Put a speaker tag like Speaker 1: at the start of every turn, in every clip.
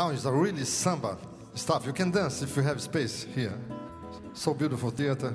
Speaker 1: Now it's a really samba stuff. You can dance if you have space here. So beautiful theater.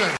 Speaker 1: Dankeschön.